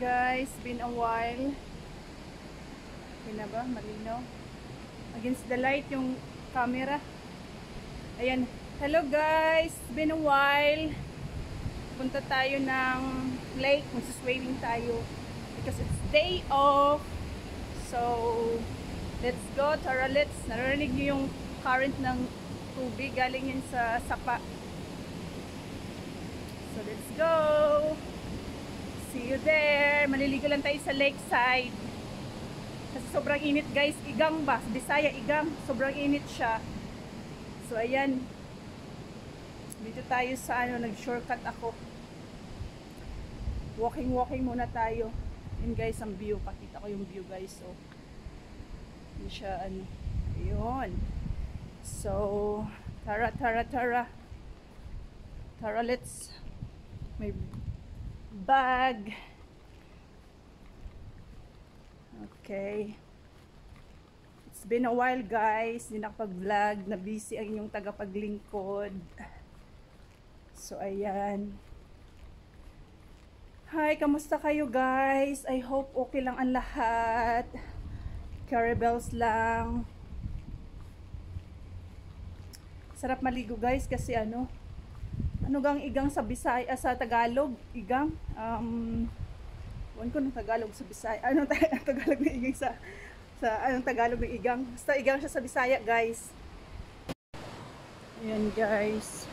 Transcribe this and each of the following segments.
Guys, been a while. Okay na ba? Malinaw. Against the light yung camera. Ayan. Hello guys, been a while. Punta tayo ng lake. Magsiswimming tayo. Because it's day off. So, let's go. Tara, let's. Narinig niyo yung current ng tubig. Galing yun sa sapa. So, let's go. See you there. Maliligo lang tayo sa lakeside. Kasi sobrang init guys. Igang ba? Bisaya, igang. Sobrang init siya. So, ayan. Dito tayo sa ano, nag-shortcut ako. Walking-walking muna tayo. Yun guys, ang view. Pakita ko yung view guys. So, yun siya, ano. Ayun. So, tara, tara, tara. Tara, let's may bag. Okay. It's been a while guys. Hindi nakapag-vlog. Na busy ang inyong tagapaglingkod. So, ayan. Hi, kamusta kayo guys? I hope okay lang ang lahat. Carabels lang. Sarap maligo guys kasi ano, ano gang igang sa Bisaya ah, sa Tagalog, igang um Wan ko ng Tagalog sa Bisaya. Anong ta Tagalog ng igang sa sa anong Tagalog ng igang? Basta igang siya sa Bisaya, guys. Ayan, guys.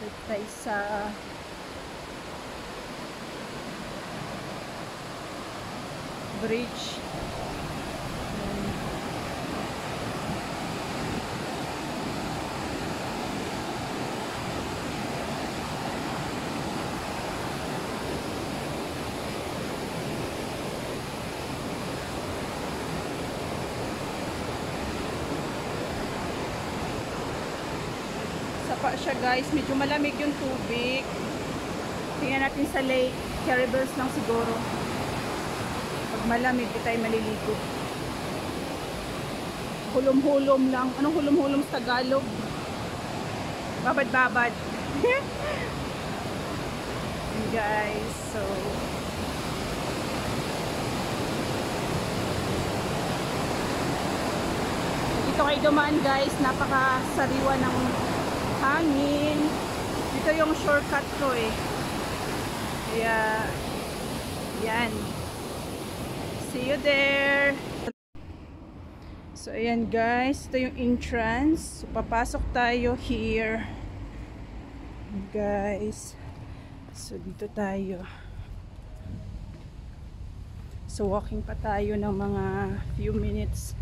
Dito tayo sa bridge. Sapa siya guys. Medyo malamig yung tubig. Tingnan natin sa lake. Caribers lang siguro. Pag malamig, di tayo maliligo. Hulom-hulom lang. Anong hulom-hulom sa Tagalog? Babad-babad. Guys. So, dito kayo dumaan guys. Napakasariwa ng hangin. Dito yung shortcut ko eh. Kaya, yan. See you there. So, ayan guys. Ito yung entrance. So, papasok tayo here. Guys. So, dito tayo. So, walking pa tayo ng mga few minutes.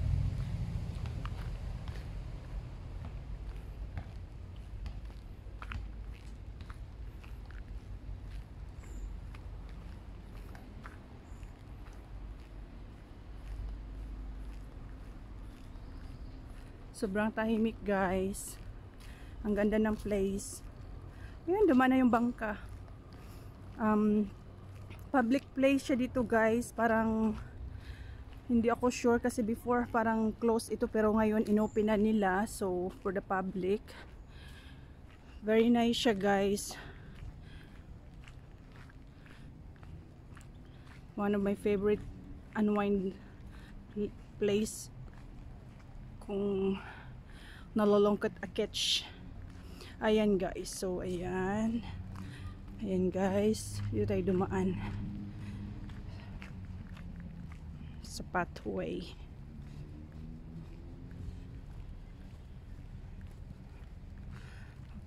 Sobrang tahimik guys. Ang ganda ng place. Ayan, dumaan na yung bangka. Um, public place siya dito guys. Parang hindi ako sure kasi before parang close ito pero ngayon inopen na nila. So, for the public. Very nice siya guys. One of my favorite unwind place kung nalolongkat a catch. Ayan guys. So ayan. Ayan guys. Dito tayo dumaan sa pathway.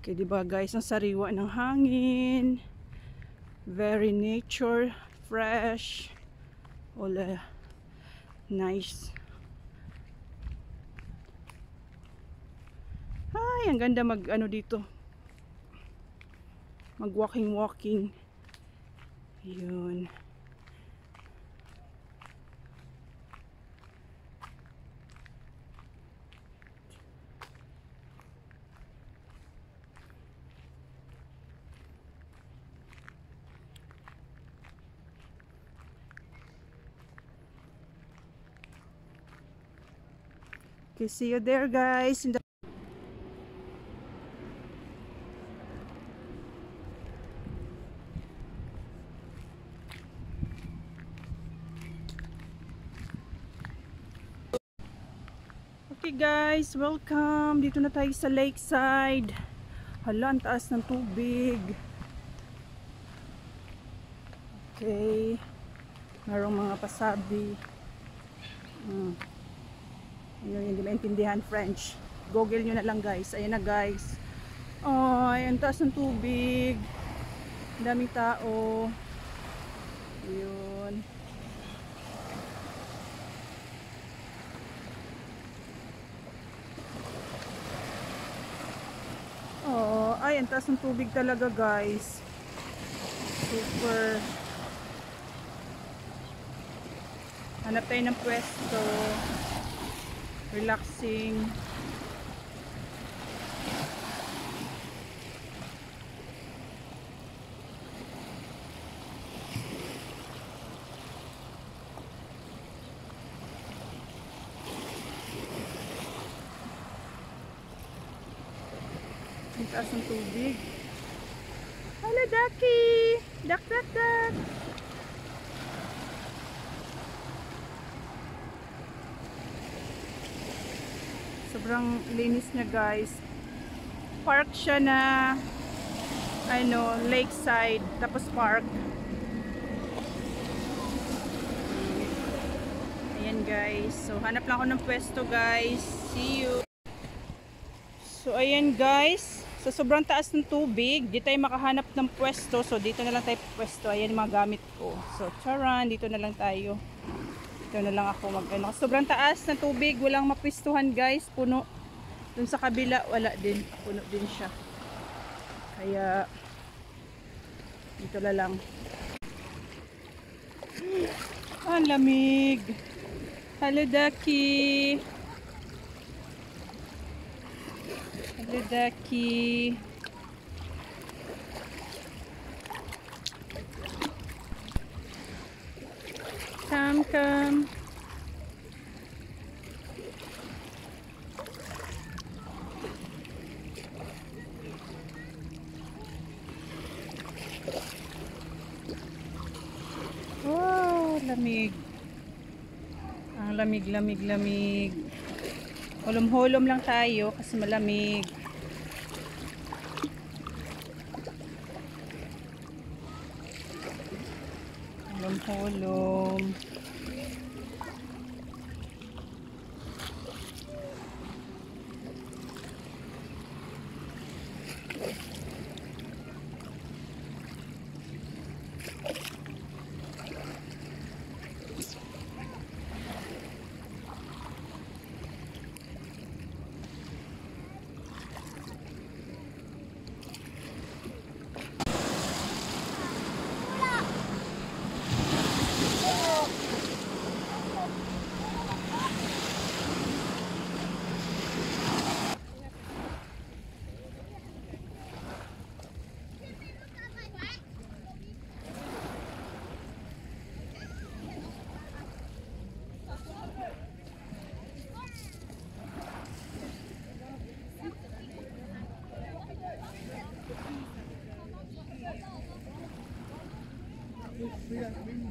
Okay diba guys? Ang sariwa ng hangin. Very nature fresh. All uh, nice Ay, ang ganda mag ano dito. Mag walking walking. Yun. Okay, see you there guys. Guys, welcome. Dito na tayo sa lakeside. Hala, ang taas ng tubig. Okay. Merong mga pasabi. Hmm. Yun, hindi maintindihan French. Google nyo na lang guys. Ayan na guys. Ay, ang taas ng tubig. Daming tao. Yun. Ay, ang taas ng tubig talaga, guys. Super. Hanap tayo ng pwesto. Relaxing. Taas ng tubig. Hello, Ducky! Duck, duck, duck! Sobrang linis niya, guys. Park siya na ano, lakeside, tapos park. Ayan, guys. So, hanap lang ako ng pwesto, guys. See you! So ayan guys, sa sobrang taas ng tubig, di tayo makahanap ng pwesto. So dito na lang tayo pwesto. Ayan mga gamit ko. So charan, dito na lang tayo. Dito na lang ako mag ano. Sobrang taas ng tubig, walang mapwestuhan guys. Puno. Dun sa kabila, wala din. Puno din siya. Kaya dito na lang. Ang lamig. Hello, Ducky. Come, come. Wow, lamig. Ang lamig, lamig, lamig. Hulom-hulom lang tayo kasi malamig. Hulom-hulom. We got meetings.